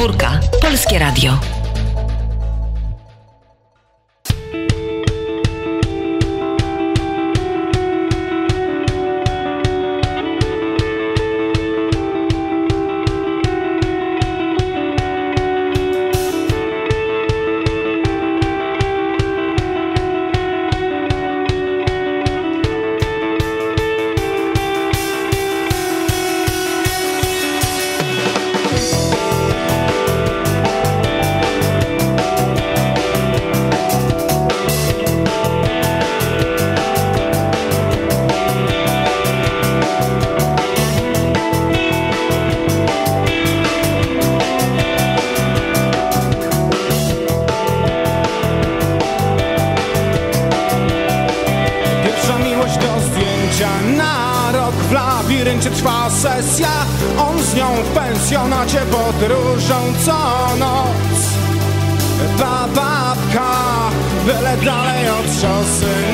Czwórka. Polskie Radio. Wiryncie trwa sesja? On z nią w pensjonacie pod co noc. Ta babka byle dalej od szosy.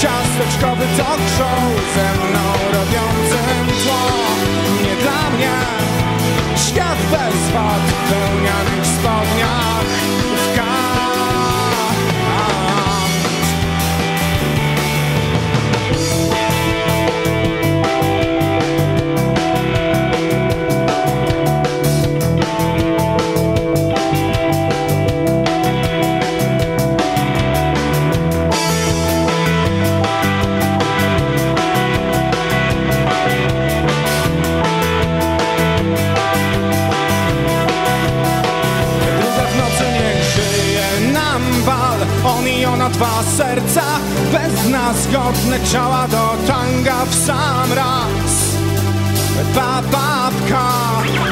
Just watch cover talk shows eh? dwa serca Bez nas godne ciała do tanga w sam raz. Ta babka,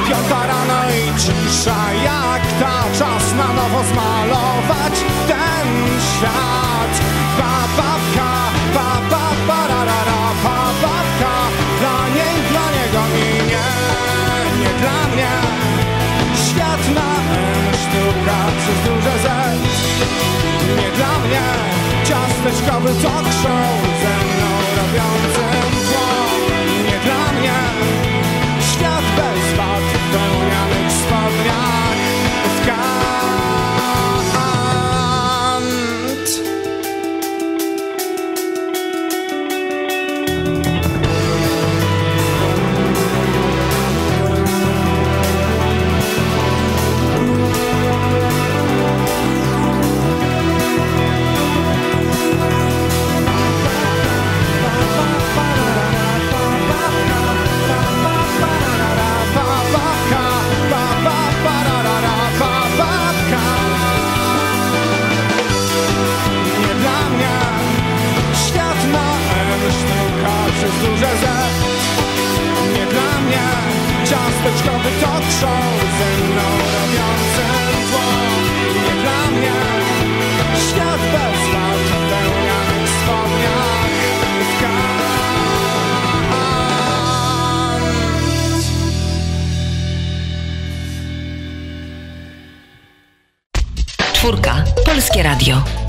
piąta rano i cisza Jak ta czas na nowo zmarł. Cover talk show. Czwórka. Polskie Radio.